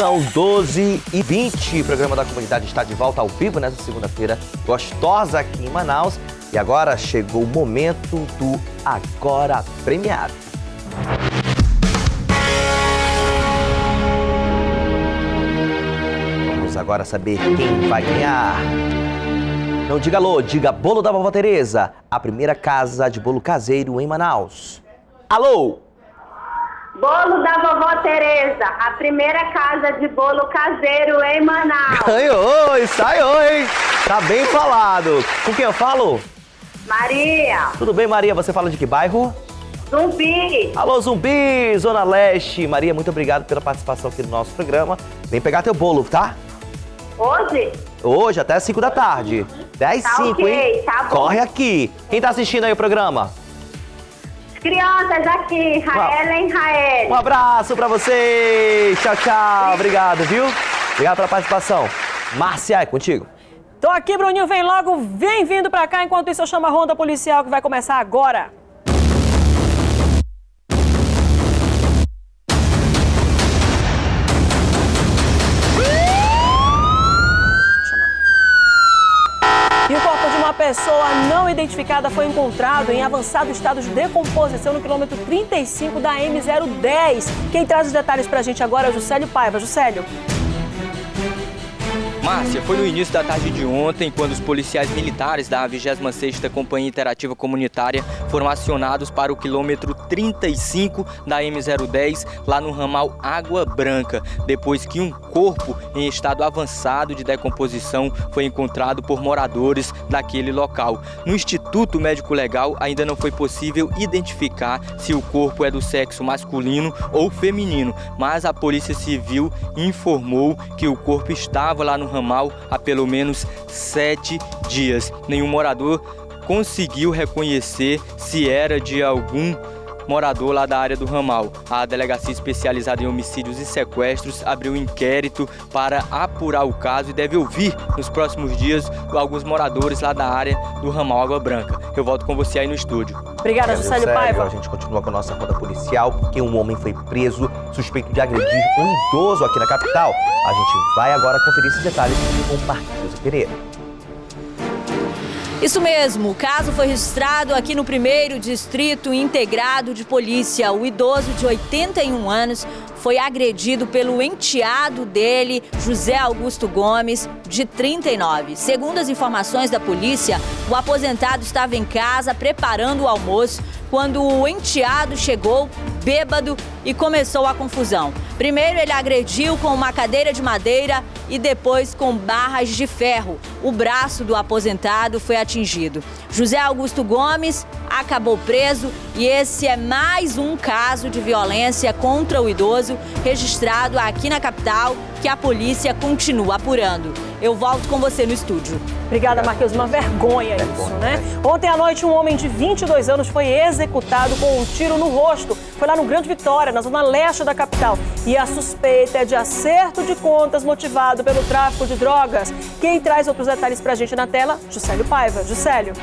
São 12 e 20. O programa da comunidade está de volta ao vivo nessa segunda-feira gostosa aqui em Manaus. E agora chegou o momento do Agora Premiado. Vamos agora saber quem vai ganhar. Não diga alô, diga bolo da vovó Tereza, a primeira casa de bolo caseiro em Manaus. Alô! Bolo da vovó Tereza, a primeira casa de bolo caseiro em Manaus. Ganhou, ensaiou, hein? Tá bem falado. Com quem eu falo? Maria, Tudo bem, Maria? Você fala de que bairro? Zumbi, Alô, Zumbi, Zona Leste. Maria, muito obrigado pela participação aqui no nosso programa. Vem pegar teu bolo, tá? hoje? Hoje, até 5 da tarde. 10 Tá 5, ok, hein? tá bom. Corre aqui. Quem tá assistindo aí o programa? As crianças aqui, Raela e Um Rael. abraço pra vocês. Tchau, tchau. Obrigado, viu? Obrigado pela participação. Márcia, é contigo. Tô aqui, Bruninho, vem logo, vem vindo pra cá. Enquanto isso, eu chamo a ronda policial que vai começar agora. Pessoa não identificada foi encontrado em avançado estado de decomposição no quilômetro 35 da M010. Quem traz os detalhes pra gente agora é o Juscelio Paiva. Juscelio. Márcia, foi no início da tarde de ontem, quando os policiais militares da 26ª Companhia Interativa Comunitária foram acionados para o quilômetro 35 da M010, lá no ramal Água Branca, depois que um corpo em estado avançado de decomposição foi encontrado por moradores daquele local. No Instituto Médico Legal ainda não foi possível identificar se o corpo é do sexo masculino ou feminino, mas a Polícia Civil informou que o corpo estava lá no ramal há pelo menos sete dias. Nenhum morador conseguiu reconhecer se era de algum morador lá da área do ramal. A delegacia especializada em homicídios e sequestros abriu um inquérito para apurar o caso e deve ouvir nos próximos dias alguns moradores lá da área do ramal Água Branca. Eu volto com você aí no estúdio. Obrigada, Obrigado, Juscelio Juscelio. Paiva. Continua com a nossa ronda policial, porque um homem foi preso suspeito de agredir um idoso aqui na capital. A gente vai agora conferir esses detalhes com o Marquinhos Pereira. Isso mesmo, o caso foi registrado aqui no primeiro Distrito Integrado de Polícia. O idoso de 81 anos foi agredido pelo enteado dele, José Augusto Gomes, de 39. Segundo as informações da polícia, o aposentado estava em casa preparando o almoço quando o enteado chegou bêbado e começou a confusão. Primeiro ele agrediu com uma cadeira de madeira e depois com barras de ferro. O braço do aposentado foi atingido. José Augusto Gomes acabou preso e esse é mais um caso de violência contra o idoso registrado aqui na capital que a polícia continua apurando. Eu volto com você no estúdio. Obrigada, Marquinhos. Uma vergonha isso, né? Ontem à noite, um homem de 22 anos foi executado com um tiro no rosto. Foi lá no Grande Vitória, na zona leste da capital. E a suspeita é de acerto de contas motivado pelo tráfico de drogas. Quem traz outros detalhes pra gente na tela? Juscelio Paiva. Juscelio.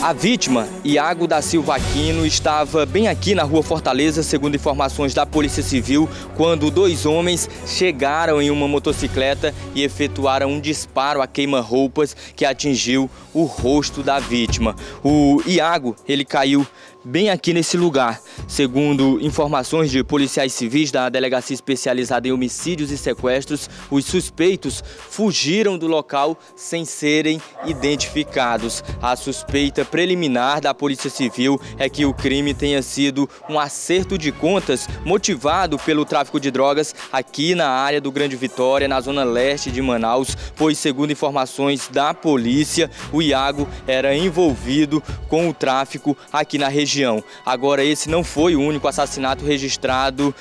A vítima, Iago da Silva Aquino, estava bem aqui na rua Fortaleza, segundo informações da Polícia Civil, quando dois homens chegaram em uma motocicleta e efetuaram um disparo a queima-roupas que atingiu o rosto da vítima. O Iago, ele caiu bem aqui nesse lugar. Segundo informações de policiais civis da Delegacia Especializada em Homicídios e Sequestros, os suspeitos fugiram do local sem serem identificados. A suspeita preliminar da Polícia Civil é que o crime tenha sido um acerto de contas motivado pelo tráfico de drogas aqui na área do Grande Vitória, na zona leste de Manaus, pois, segundo informações da polícia, o Iago era envolvido com o tráfico aqui na região. Agora, esse não foi o único assassinato registrado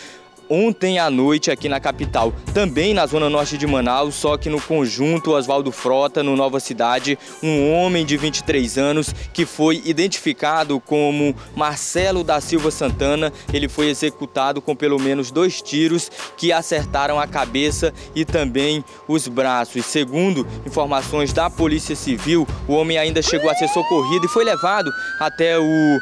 ontem à noite aqui na capital, também na zona norte de Manaus, só que no conjunto Oswaldo Frota, no Nova Cidade, um homem de 23 anos que foi identificado como Marcelo da Silva Santana. Ele foi executado com pelo menos dois tiros que acertaram a cabeça e também os braços. Segundo informações da Polícia Civil, o homem ainda chegou a ser socorrido e foi levado até o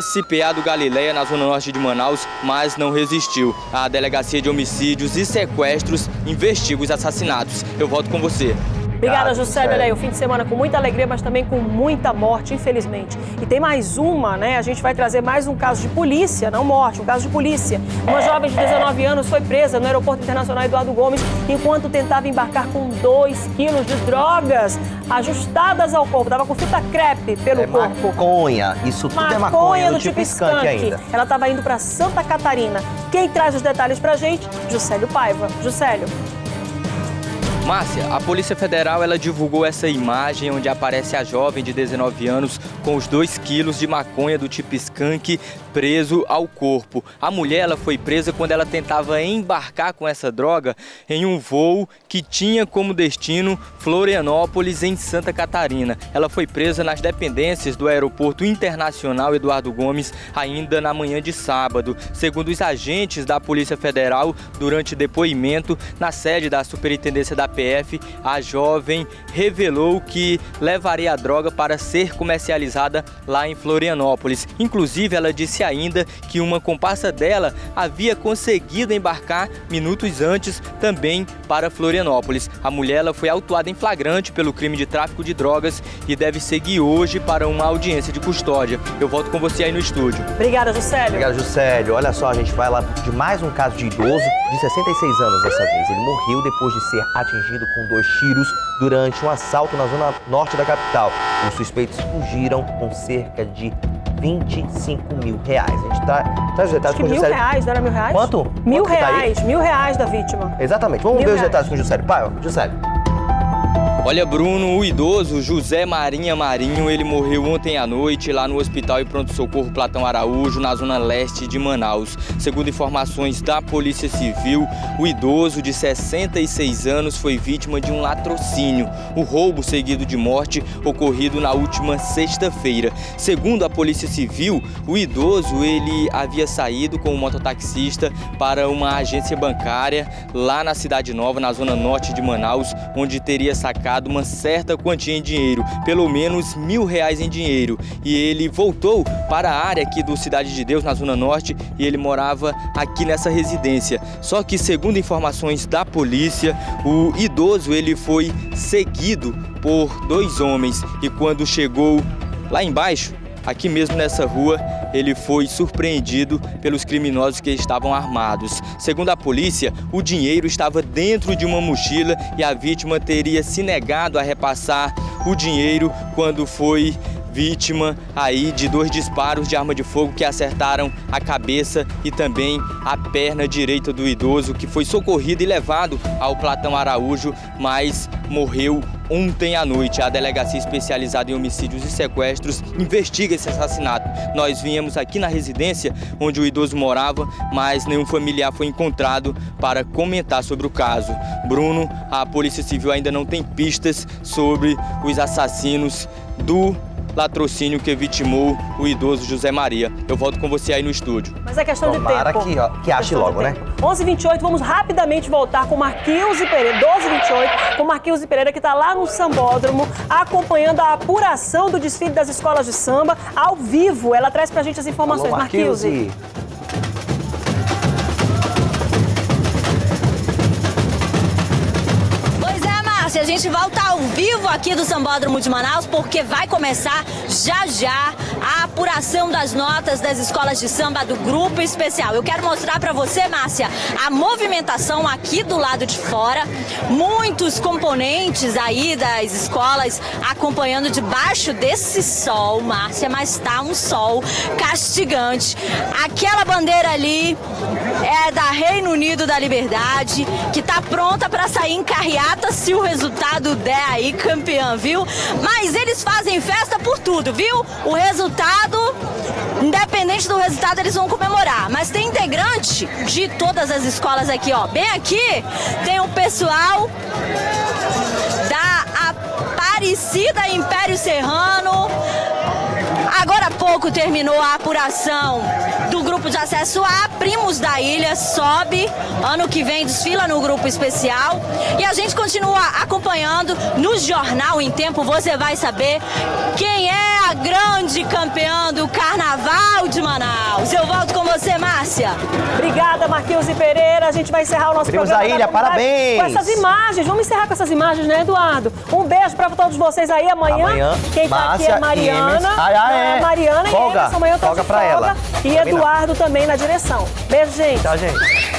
SPA do Galileia, na zona norte de Manaus, mas não resistiu. A A Delegacia de Homicídios e Sequestros investiga os assassinatos. Eu volto com você. Obrigada, Juscelio. Olha aí, o fim de semana com muita alegria, mas também com muita morte, infelizmente. E tem mais uma, né? A gente vai trazer mais um caso de polícia, não morte, um caso de polícia. Uma jovem de 19 anos foi presa no Aeroporto Internacional Eduardo Gomes enquanto tentava embarcar com 2 quilos de drogas ajustadas ao corpo. Tava com fita crepe pelo é corpo. Maconha, isso tudo maconha é maconha do do tipo skunk ainda. Ela estava indo para Santa Catarina. Quem traz os detalhes pra gente? Juscelio Paiva. Juscelio. Márcia, a Polícia Federal ela divulgou essa imagem onde aparece a jovem de 19 anos com os 2 quilos de maconha do tipo skunk preso ao corpo. A mulher ela foi presa quando ela tentava embarcar com essa droga em um voo que tinha como destino Florianópolis, em Santa Catarina. Ela foi presa nas dependências do Aeroporto Internacional Eduardo Gomes ainda na manhã de sábado. Segundo os agentes da Polícia Federal, durante depoimento na sede da Superintendência da PF, a jovem revelou que levaria a droga para ser comercializada lá em Florianópolis. Inclusive, ela disse ainda que uma comparsa dela havia conseguido embarcar minutos antes também para Florianópolis. A mulher ela foi autuada em flagrante pelo crime de tráfico de drogas e deve seguir hoje para uma audiência de custódia. Eu volto com você aí no estúdio. Obrigada, Juscelio. Obrigado, Juscelio. Olha só, a gente vai lá de mais um caso de idoso de 66 anos dessa vez. Ele morreu depois de ser atingido com dois tiros durante um assalto na zona norte da capital. Os suspeitos fugiram com cerca de 25 mil reais. A gente tá, traz os detalhes Acho com o mil Juscelio. reais, não era mil reais? Quanto? Mil Quanto tá reais, mil reais da vítima. Exatamente. Vamos Mil ver os reais. detalhes com o Juscelio. Pai, Juscelio. Olha, Bruno, o idoso José Marinha Marinho, ele morreu ontem à noite lá no Hospital e Pronto Socorro Platão Araújo, na zona leste de Manaus. Segundo informações da Polícia Civil, o idoso de 66 anos foi vítima de um latrocínio, o roubo seguido de morte ocorrido na última sexta-feira. Segundo a Polícia Civil, o idoso ele havia saído com um mototaxista para uma agência bancária lá na Cidade Nova, na zona norte de Manaus, onde teria sacado uma certa quantia em dinheiro, pelo menos mil reais em dinheiro. E ele voltou para a área aqui do Cidade de Deus, na Zona Norte, e ele morava aqui nessa residência. Só que, segundo informações da polícia, o idoso ele foi seguido por dois homens e quando chegou lá embaixo, aqui mesmo nessa rua, ele foi surpreendido pelos criminosos que estavam armados. Segundo a polícia, o dinheiro estava dentro de uma mochila e a vítima teria se negado a repassar o dinheiro quando foi vítima aí de dois disparos de arma de fogo que acertaram a cabeça e também a perna direita do idoso que foi socorrido e levado ao Platão Araújo, mas morreu ontem à noite. A delegacia especializada em homicídios e sequestros investiga esse assassinato. Nós viemos aqui na residência onde o idoso morava, mas nenhum familiar foi encontrado para comentar sobre o caso. Bruno, a Polícia Civil ainda não tem pistas sobre os assassinos do latrocínio que vitimou o idoso José Maria. Eu volto com você aí no estúdio. Mas é questão Tomara de tempo. que, ó, que ache logo, né? tempo. 11h28, vamos rapidamente voltar com Marquinhos e Pereira. 12h28, com Marquinhos e Pereira, que está lá no Sambódromo, acompanhando a apuração do desfile das escolas de samba ao vivo. Ela traz pra gente as informações. Alô, Marquinhos e... a gente volta ao vivo aqui do Sambódromo de Manaus porque vai começar já já a apuração das notas das escolas de samba do grupo especial. Eu quero mostrar pra você, Márcia, a movimentação aqui do lado de fora, muitos componentes aí das escolas acompanhando debaixo desse sol, Márcia, mas tá um sol castigante. Aquela bandeira ali é da Reino Unido da Liberdade, que tá pronta para sair em carreata se o resultado der aí campeã, viu? Mas eles fazem festa por tudo, viu? O resultado, independente do resultado, eles vão comemorar. Mas tem integrante de todas as escolas aqui, ó. Bem aqui tem o pessoal da Aparecida Império Serrano. Agora há pouco terminou a apuração do grupo de acesso A, Primos da Ilha, sobe. Ano que vem desfila no grupo especial. E a gente continua acompanhando no Jornal em Tempo. Você vai saber quem é grande campeã do Carnaval de Manaus. Eu volto com você, Márcia. Obrigada, Marquinhos e Pereira. A gente vai encerrar o nosso Primos programa. da Ilha, parabéns. Com essas imagens. Vamos encerrar com essas imagens, né, Eduardo? Um beijo pra todos vocês aí. Amanhã, Amanhã, quem tá aqui é Mariana. Emerson. Ah, ah, né, é. Mariana Folga. e Emerson. Amanhã eu tô Folga de pra folga. ela. E Combinado. Eduardo também na direção. Beijo, gente. Tchau, gente.